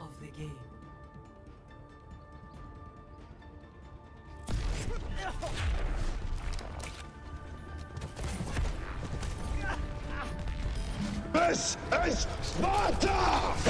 of the game. This is Sparta!